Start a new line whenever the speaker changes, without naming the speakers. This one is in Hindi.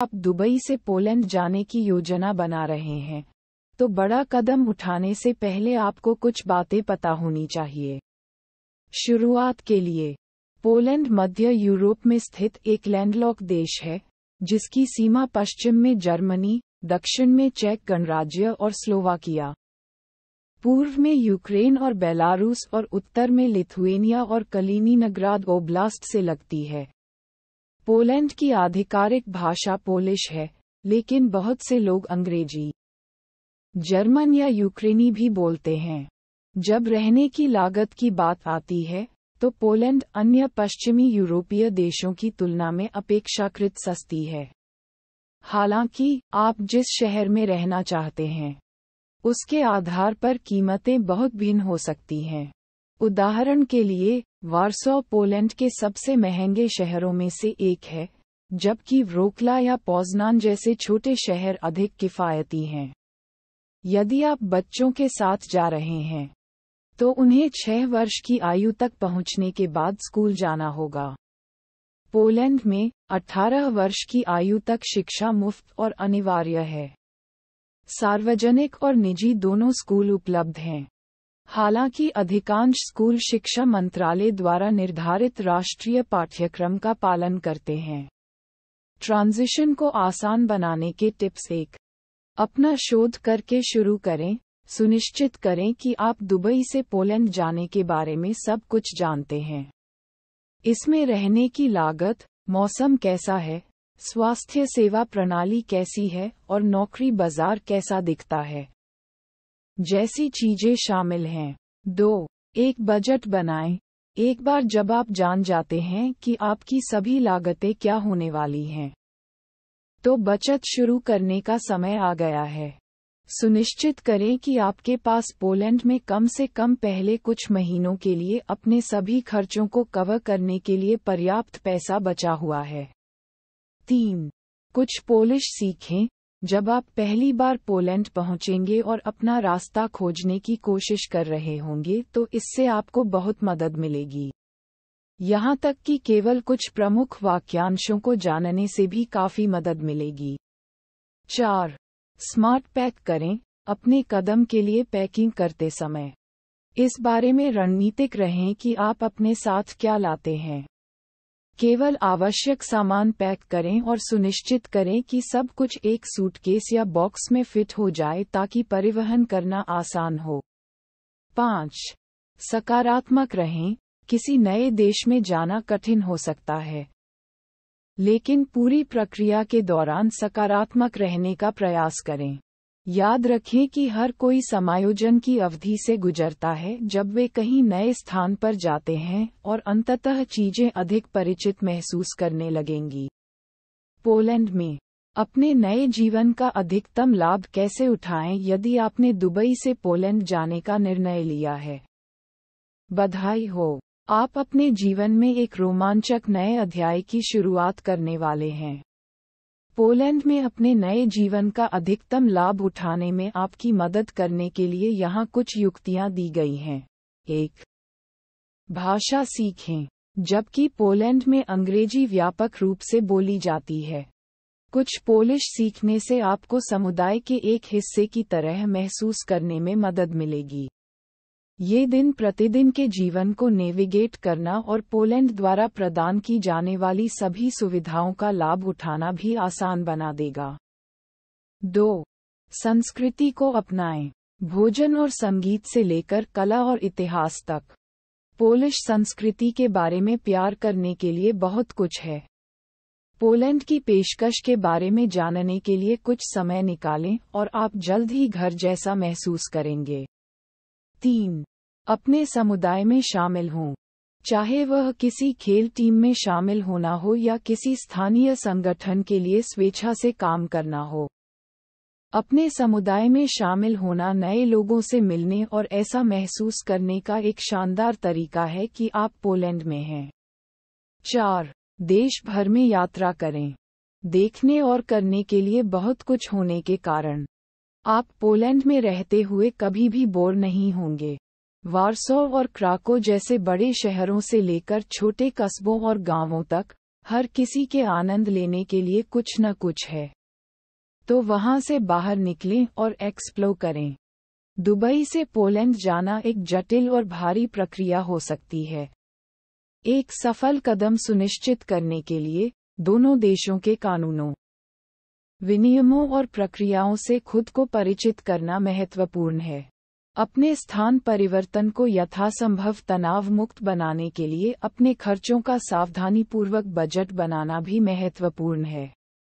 आप दुबई से पोलैंड जाने की योजना बना रहे हैं। तो बड़ा कदम उठाने से पहले आपको कुछ बातें पता होनी चाहिए। शुरुआत के लिए, पोलैंड मध्य यूरोप में स्थित एक लैंडलॉक देश है, जिसकी सीमा पश्चिम में जर्मनी, दक्षिण में चेक गणराज्य और स्लोवाकिया। पूर्व में यूक्रेन और बेलारूस और उत्तर में लिथुएनिया और कलीनिनग्राद ओब्लास्ट से लगती है। पोलैंड की आधिकारिक भाषा पोलिश है, लेकिन बहुत से लोग अंग्रेज़ी, जर्मन या यूक्रेनी भी बोलते हैं। जब रहने की लागत की बात आती है तो पोलैंड अन्य पश्चिमी यूरोपीय देशों की तुलना में अपेक्षाकृत सस्ती है। हालाँकि, आप जिस शहर में रहना चाहते हैं, उसके आधार पर कीमतें बहुत भिन्न हो सकती हैं। उदाहरण के लिए वार्सो पोलैंड के सबसे महँगे शहरों में से एक है, जबकि व्रोकला या पोजनान जैसे छोटे शहर अधिक किफ़ायती हैं। यदि आप बच्चों के साथ जा रहे हैं तो उन्हें छह वर्ष की आयु तक पहुँचने के बाद स्कूल जाना होगा। पोलैंड में 18 वर्ष की आयु तक शिक्षा मुफ़्त और अनिवार्य है। सार्वजनिक और निजी दोनों स्कूल उपलब्ध हैं। हालाँकि अधिकांश स्कूल शिक्षा मंत्रालय द्वारा निर्धारित राष्ट्रीय पाठ्यक्रम का पालन करते हैं। ट्रांजिशन को आसान बनाने के टिप्स एक, अपना शोध करके शुरू करें, सुनिश्चित करें कि आप दुबई से पोलैंड जाने के बारे में सब कुछ जानते हैं। इसमें रहने की लागत, मौसम कैसा है, स्वास्थ्य सेवा प्रणाली कैसी है और नौकरी बाज़ार कैसा दिखता है। जैसी चीज़ें शामिल हैं। दो, एक बजट बनाएँ। एक बार जब आप जान जाते हैं कि आपकी सभी लागतें क्या होने वाली हैं तो बचत शुरू करने का समय आ गया है। सुनिश्चित करें कि आपके पास पोलैंड में कम से कम पहले कुछ महीनों के लिए अपने सभी खर्चों को कवर करने के लिए पर्याप्त पैसा बचा हुआ है। तीन, कुछ पोलिश सीखें। जब आप पहली बार पोलैंड पहुँचेंगे और अपना रास्ता खोजने की कोशिश कर रहे होंगे तो इससे आपको बहुत मदद मिलेगी। यहाँ तक कि केवल कुछ प्रमुख वाक्यांशों को जानने से भी काफ़ी मदद मिलेगी। चार, स्मार्ट पैक करें, अपने कदम के लिए पैकिंग करते समय। इस बारे में रणनीतिक रहें कि आप अपने साथ क्या लाते हैं। केवल आवश्यक सामान पैक करें और सुनिश्चित करें कि सब कुछ एक सूटकेस या बॉक्स में फिट हो जाए ताकि परिवहन करना आसान हो। पाँच, सकारात्मक रहें, किसी नए देश में जाना कठिन हो सकता है। लेकिन पूरी प्रक्रिया के दौरान सकारात्मक रहने का प्रयास करें। याद रखें कि हर कोई समायोजन की अवधि से गुजरता है जब वे कहीं नए स्थान पर जाते हैं और अंततः चीज़ें अधिक परिचित महसूस करने लगेंगी। पोलैंड में, अपने नए जीवन का अधिकतम लाभ कैसे उठाएँ यदि आपने दुबई से पोलैंड जाने का निर्णय लिया है? बधाई हो। आप अपने जीवन में एक रोमांचक नए अध्याय की शुरुआत करने वाले हैं। पोलैंड में अपने नए जीवन का अधिकतम लाभ उठाने में आपकी मदद करने के लिए यहाँ कुछ युक्तियाँ दी गई हैं। एक, भाषा सीखें, जबकि पोलैंड में अंग्रेज़ी व्यापक रूप से बोली जाती है। कुछ पोलिश सीखने से आपको समुदाय के एक हिस्से की तरह महसूस करने में मदद मिलेगी। ये दिन प्रतिदिन के जीवन को नेविगेट करना और पोलैंड द्वारा प्रदान की जाने वाली सभी सुविधाओं का लाभ उठाना भी आसान बना देगा। दो, संस्कृति को अपनाएँ। भोजन और संगीत से लेकर कला और इतिहास तक। पोलिश संस्कृति के बारे में प्यार करने के लिए बहुत कुछ है। पोलैंड की पेशकश के बारे में जानने के लिए कुछ समय निकालें और आप जल्द ही घर जैसा महसूस करेंगे। तीन, अपने समुदाय में शामिल हों। चाहे वह किसी खेल टीम में शामिल होना हो या किसी स्थानीय संगठन के लिए स्वेच्छा से काम करना हो। अपने समुदाय में शामिल होना नए लोगों से मिलने और ऐसा महसूस करने का एक शानदार तरीका है कि आप पोलैंड में हैं। चार, देश भर में यात्रा करें। देखने और करने के लिए बहुत कुछ होने के कारण। आप पोलैंड में रहते हुए कभी भी बोर नहीं होंगे। वार्सो और क्राको जैसे बड़े शहरों से लेकर छोटे कस्बों और गाँवों तक, हर किसी के आनंद लेने के लिए कुछ न कुछ है। तो वहाँ से बाहर निकलें और एक्सप्लोर करें। दुबई से पोलैंड जाना एक जटिल और भारी प्रक्रिया हो सकती है। एक सफल कदम सुनिश्चित करने के लिए दोनों देशों के कानूनों विनियमों और प्रक्रियाओं से खुद को परिचित करना महत्वपूर्ण है। अपने स्थान परिवर्तन को यथासंभव तनाव मुक्त बनाने के लिए अपने खर्चों का सावधानीपूर्वक बजट बनाना भी महत्वपूर्ण है।